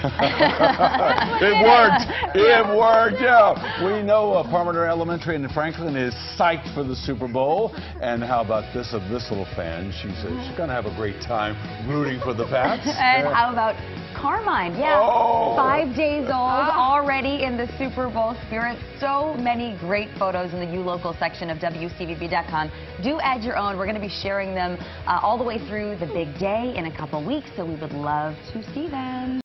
it worked. It worked. out. We know uh, Parmenter Elementary in Franklin is psyched for the Super Bowl. And how about this of this little fan? She's says she's gonna have a great time rooting for the Pats. And how about Carmine? Yeah, Oh. five days old, ah. already in the Super Bowl spirit. So many great photos in the U Local section of WCVB.com. Do add your own. We're going to be sharing them uh, all the way through the big day in a couple weeks, so we would love to see them.